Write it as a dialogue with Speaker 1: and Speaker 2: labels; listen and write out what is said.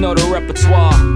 Speaker 1: know the repertoire.